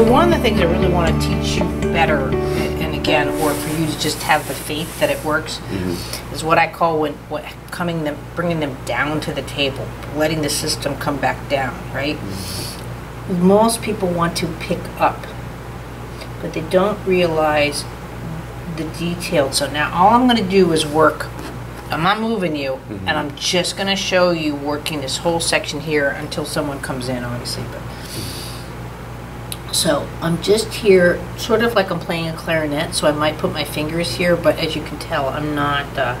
So one of the things I really want to teach you better, and again, or for you to just have the faith that it works, mm-hmm. is what I call when what coming them, bringing them down to the table, letting the system come back down, right? Mm-hmm. Most people want to pick up, but they don't realize the details. So now all I'm going to do is work. I'm not moving you, mm-hmm. and I'm just going to show you working this whole section here until someone comes in, obviously. But so I'm just here, sort of like I'm playing a clarinet. So I might put my fingers here, but as you can tell, I'm not. Uh,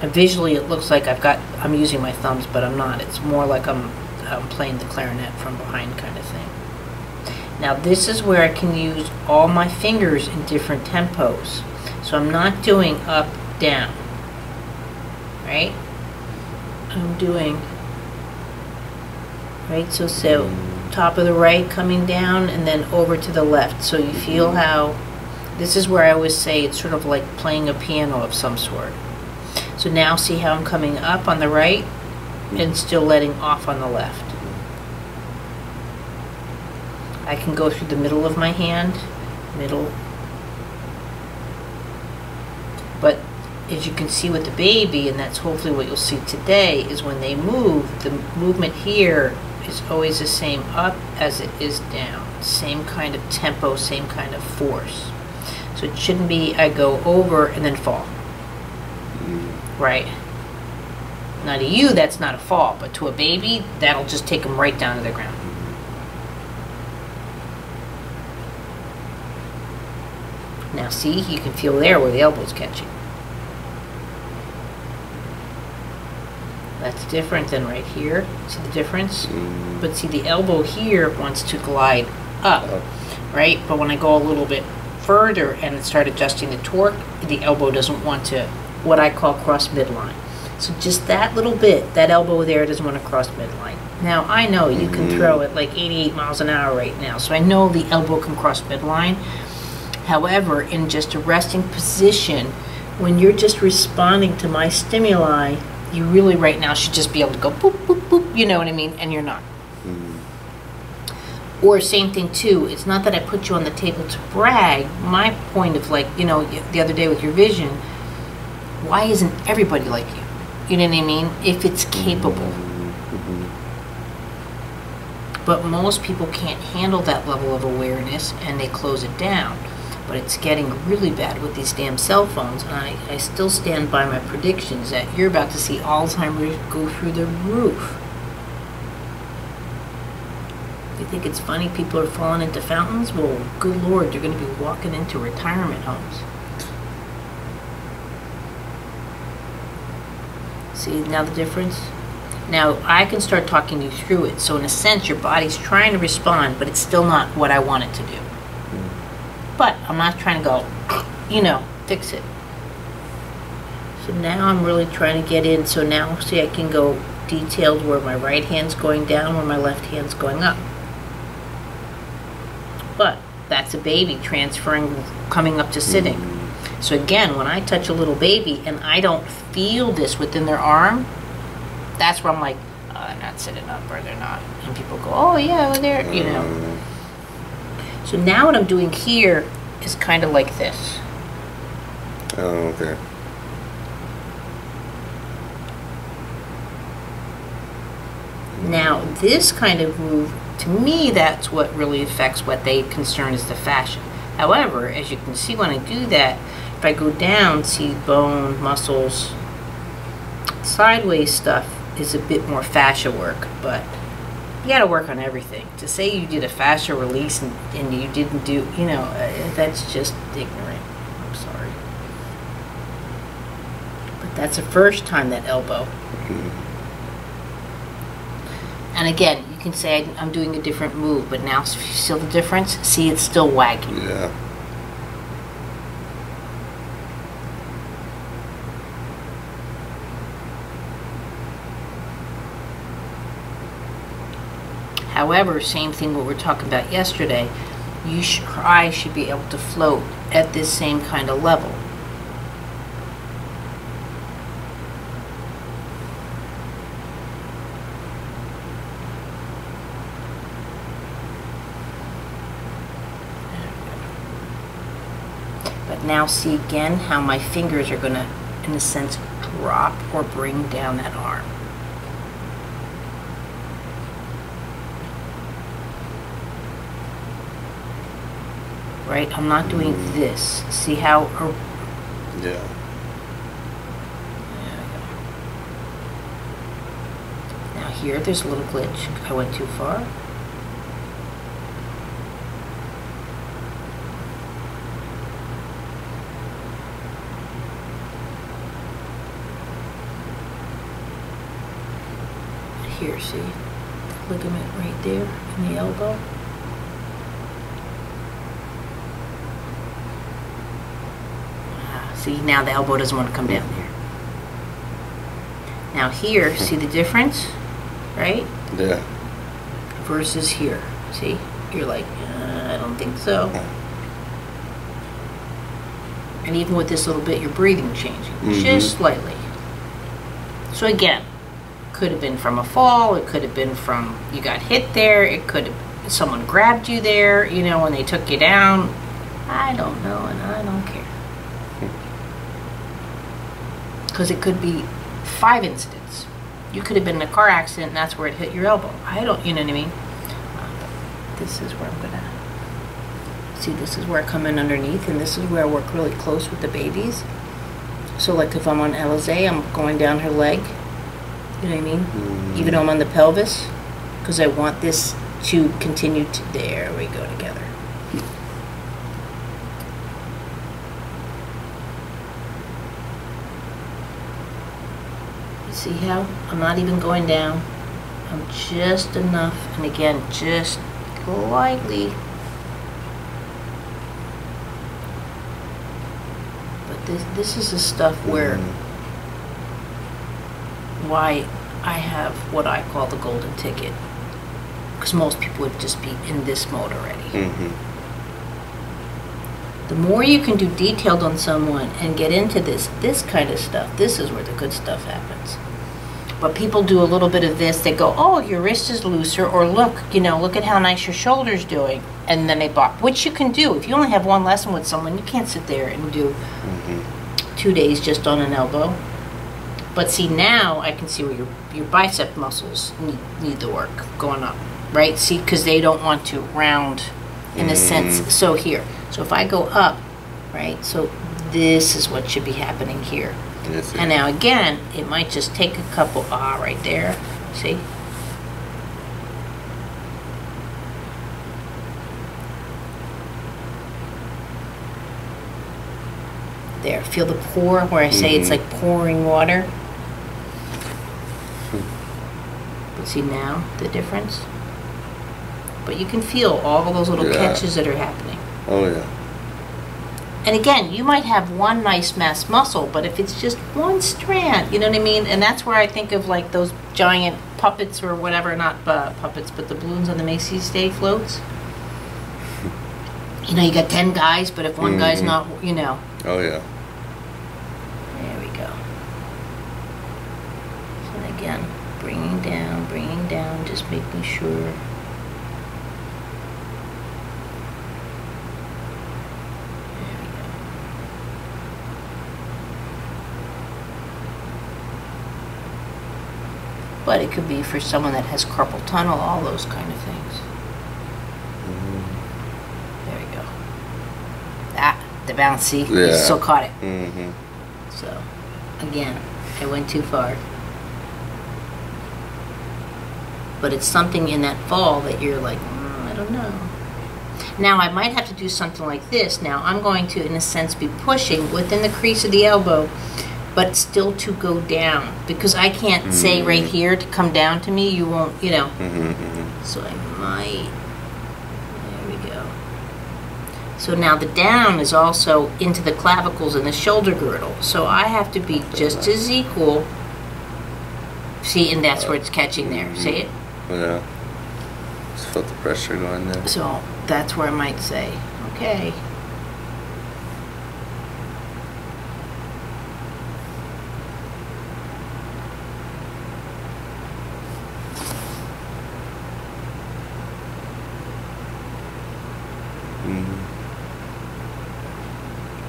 visually, it looks like I've got. I'm using my thumbs, but I'm not. It's more like I'm, I'm playing the clarinet from behind, kind of thing. Now this is where I can use all my fingers in different tempos. So I'm not doing up, down, right? I'm doing, right, so, so top of the right coming down and then over to the left. So you feel how, this is where I always say it's sort of like playing a piano of some sort. So now see how I'm coming up on the right and still letting off on the left. I can go through the middle of my hand, middle. But as you can see with the baby, and that's hopefully what you'll see today, is when they move, the movement here is always the same up as it is down. Same kind of tempo, same kind of force. So it shouldn't be I go over and then fall. Mm-hmm. Right? Now to you, that's not a fall, but to a baby, that'll just take them right down to the ground. Mm-hmm. Now see, you can feel there where the elbow's catching. That's different than right here. See the difference? Mm. But see, the elbow here wants to glide up, right? But when I go a little bit further and start adjusting the torque, the elbow doesn't want to, what I call cross midline. So just that little bit, that elbow there doesn't want to cross midline. Now, I know you can mm-hmm. throw it like 88 miles an hour right now, so I know the elbow can cross midline. However, in just a resting position, when you're just responding to my stimuli, you really right now should just be able to go boop, boop, boop, you know what I mean? And you're not. Hmm. Or same thing too, it's not that I put you on the table to brag. My point of like, you know, the other day with your vision, why isn't everybody like you? You know what I mean? If it's hmm. capable. Hmm. But most people can't handle that level of awareness and they close it down. But it's getting really bad with these damn cell phones. And I, I still stand by my predictions that you're about to see Alzheimer's go through the roof. You think it's funny people are falling into fountains? Well, good lord, you're going to be walking into retirement homes. See now the difference? Now I can start talking you through it. So in a sense, your body's trying to respond, but it's still not what I want it to do. I'm not trying to go, you know, fix it. So now I'm really trying to get in. So now see I can go detailed where my right hand's going down, where my left hand's going up. But that's a baby transferring, coming up to sitting. Mm. So again, when I touch a little baby and I don't feel this within their arm, that's where I'm like, oh, they're not sitting up or they're not. And people go, oh yeah, well, they're, you know. Mm. So now what I'm doing here is kind of like this. Oh, okay. Now this kind of move, to me, that's what really affects what they concern is the fascia. However, as you can see when I do that, if I go down, see bone, muscles, sideways stuff is a bit more fascia work, but you got to work on everything. To say you did a fascia release and, and you didn't do, you know, uh, that's just ignorant. I'm sorry. But that's the first time that elbow. And again, you can say I'm doing a different move, but now if you see the difference, see it's still wagging. Yeah. However, same thing what we were talking about yesterday, you eye should be able to float at this same kind of level. But now see again how my fingers are going to, in a sense, drop or bring down that arm. Right, I'm not doing this. See how, Yeah. Now here, there's a little glitch. I went too far. Here, see? The ligament right there in the elbow. Ah, See, now the elbow doesn't want to come down there. Now here, see the difference? Right? Yeah. versus here. See? You're like, uh, I don't think so. And even with this little bit, your breathing changing Mhm. just slightly. So again, could have been from a fall. It could have been from you got hit there. It could have someone grabbed you there. You know when they took you down. I don't know, and I don't care. Because it could be five incidents. You could have been in a car accident and that's where it hit your elbow. I don't, you know what I mean? Uh, This is where I'm gonna, see this is where I come in underneath and this is where I work really close with the babies. So like if I'm on Alizé, I'm going down her leg, you know what I mean? Mm. Even though I'm on the pelvis, because I want this to continue to, there we go together. You See how? I'm not even going down. I'm just enough, and again, just lightly. But this, this is the stuff where, Mm. why I have what I call the golden ticket. Because most people would just be in this mode already. Mm-hmm. The more you can do detailed on someone and get into this, this kind of stuff, this is where the good stuff happens. But people do a little bit of this, they go, oh, your wrist is looser, or look, you know, look at how nice your shoulder's doing. And then they bop, which you can do. If you only have one lesson with someone, you can't sit there and do Mm-hmm. two days just on an elbow. But see, now I can see where your, your bicep muscles need, need the work going up, right? See, because they don't want to round in a Mm. sense. So here, so if I go up, right? So this is what should be happening here. Yes. And now again, it might just take a couple, ah, right there, see? There, feel the pour where I say it's Mhm. like pouring water? But see now the difference? But you can feel all those little Yeah. catches that are happening. Oh yeah. And again, you might have one nice mass muscle, but if it's just one strand, you know what I mean? And that's where I think of like those giant puppets or whatever, not uh, puppets, but the balloons on the Macy's Day floats. You know, you got 10 guys, but if one guy's Mhm. not, you know. Oh yeah. There we go. So again, bringing down, bringing down, just making sure. There we go. But it could be for someone that has carpal tunnel, all those kind of things. There we go. Ah, the bouncy. You Yeah. still caught it. Mm-hmm. So, again, I went too far. But it's something in that fall that you're like, mm, I don't know. Now, I might have to do something like this. Now, I'm going to, in a sense, be pushing within the crease of the elbow, but still to go down. Because I can't say right Mm. here to come down to me. You won't, you know. Mm-hmm. Mm-hmm. So I might. There we go. So now the down is also into the clavicles and the shoulder girdle. So I have to be just as equal. See, and that's where it's catching there. See it? Yeah. Just felt the pressure going there. So that's where I might say, okay. Mm-hmm.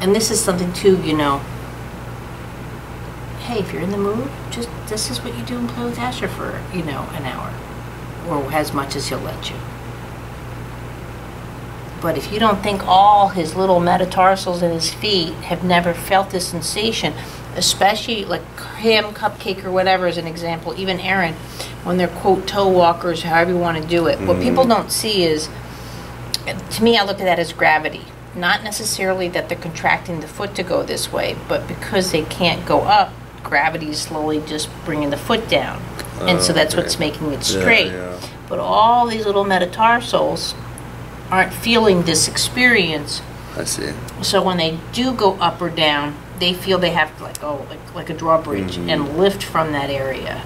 And this is something too, you know. Hey, if you're in the mood, just this is what you do and play with Asher for, you know, an hour. Or as much as he'll let you. But if you don't think all his little metatarsals in his feet have never felt this sensation, especially like him, Cupcake, or whatever, as an example, even Aaron, when they're quote toe walkers, however you want to do it, what people Mhm. don't see is, to me, I look at that as gravity. Not necessarily that they're contracting the foot to go this way, but because they can't go up, gravity is slowly just bringing the foot down. And so Oh, that's okay. what's making it straight. yeah. But all these little metatarsals aren't feeling this experience. I see. So when they do go up or down, they feel they have to like oh like like a drawbridge Mhm. and lift from that area.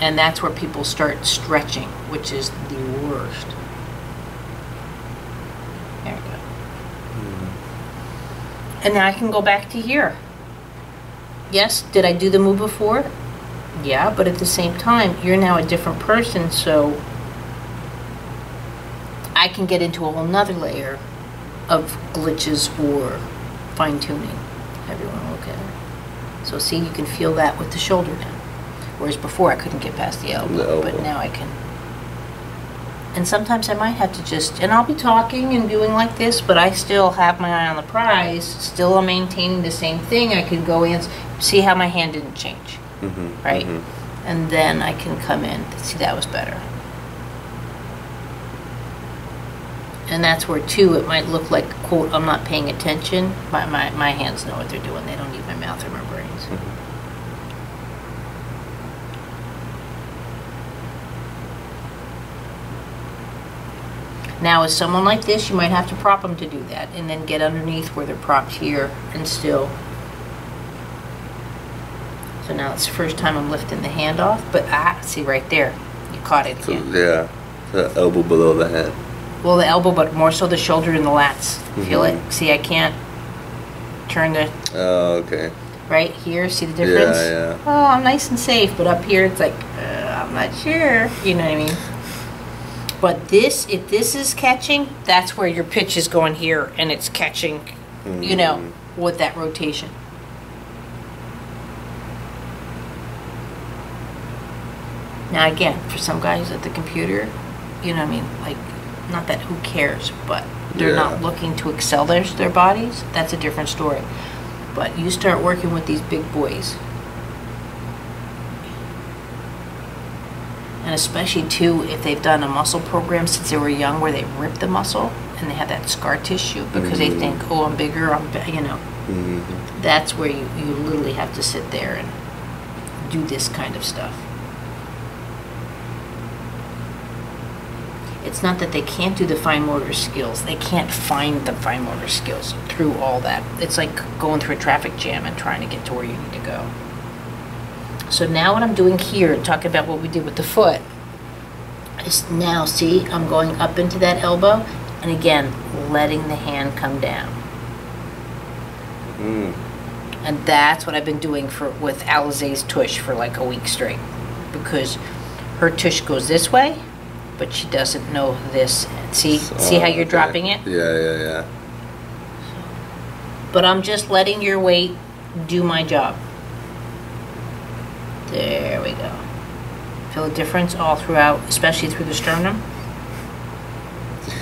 And that's where people start stretching, which is the worst. There we go. And now I can go back to here. Yes, did I do the move before? Yeah, but at the same time, you're now a different person, so I can get into a whole nother layer of glitches or fine tuning, Everyone look at it. So see, you can feel that with the shoulder now. Whereas before I couldn't get past the elbow, The elbow. but now I can. And sometimes I might have to just, and I'll be talking and doing like this, but I still have my eye on the prize. Still, I'm maintaining the same thing. I can go in, see how my hand didn't change, Mhm, right? mhm. And then I can come in. See, that was better. And that's where, too, it might look like, quote, I'm not paying attention. My, my, my hands know what they're doing. They don't need my mouth or my brains. Now, with someone like this, you might have to prop them to do that and then get underneath where they're propped here and still. So now it's the first time I'm lifting the hand off, but ah, see right there, you caught it again. yeah, the elbow below the head. Well, the elbow, but more so the shoulder and the lats. Feel Mhm. it? See, I can't turn the, Oh, okay. right here, see the difference? Yeah, yeah. Oh, I'm nice and safe, but up here it's like, uh, I'm not sure. You know what I mean? But this, if this is catching, that's where your pitch is going here and it's catching, you know, Mhm. with that rotation. Now, again, for some guys at the computer, you know what I mean? Like, not that who cares, but they're not looking to excel their, their bodies. That's a different story. But you start working with these big boys. And especially too, if they've done a muscle program since they were young where they rip the muscle and they have that scar tissue because they Mhm. think, oh, I'm bigger, I'm, bi-" you know, Mhm. that's where you, you literally have to sit there and do this kind of stuff. It's not that they can't do the fine motor skills, they can't find the fine motor skills through all that. It's like going through a traffic jam and trying to get to where you need to go. So now what I'm doing here, talking about what we did with the foot, is now see, I'm going up into that elbow and again, letting the hand come down. Mm. And that's what I've been doing for with Alizé's tush for like a week straight. Because her tush goes this way, but she doesn't know this. See see how you're okay. dropping it? Yeah, yeah, yeah. But I'm just letting your weight do my job. There we go. Feel a difference all throughout, especially through the sternum?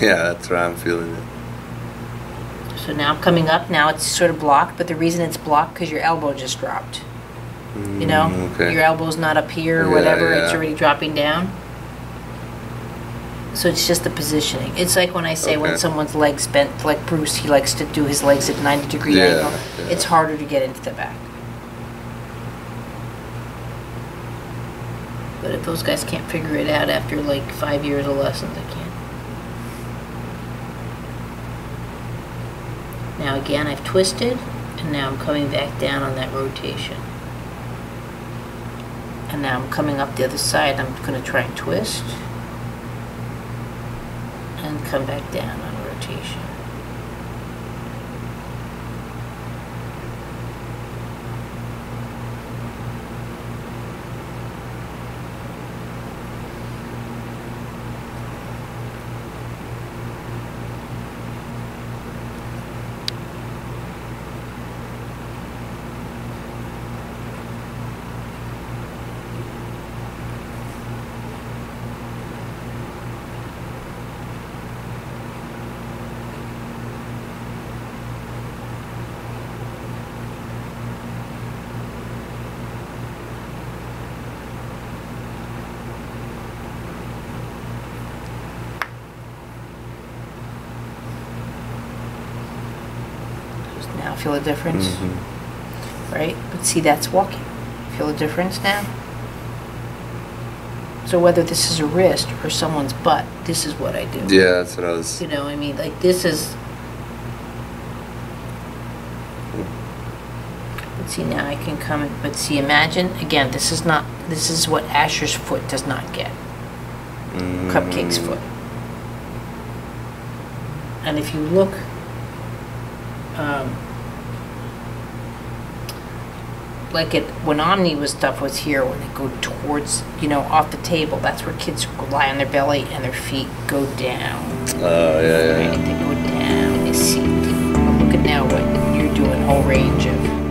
Yeah, that's where I'm feeling it. So now I'm coming up, now it's sort of blocked, but the reason it's blocked because your elbow just dropped. You know? Mm, okay. Your elbow's not up here or Yeah, whatever, it's already dropping down. So it's just the positioning. It's like when I say when someone's legs bent, like Bruce, he likes to do his legs at 90 degree Yeah, angle. yeah. It's harder to get into the back. But if those guys can't figure it out after like five years of lessons, I can't. Now again, I've twisted, and now I'm coming back down on that rotation. And now I'm coming up the other side. I'm going to try and twist. And come back down on rotation. Feel a difference? Mhm. Right? But see, that's walking. Feel a difference now? So whether this is a wrist or someone's butt, this is what I do. Yeah, that's what I was. You know, I mean, like this is. But see, now I can come, but see, imagine, again, this is not, this is what Asher's foot does not get. Cupcake's Mm. foot. And if you look, um, like it, when Omni was stuff was here, when they go towards, you know, off the table, that's where kids lie on their belly and their feet go down. Oh, yeah, yeah, Right, they go down, they see. But look at now what you're doing, whole range of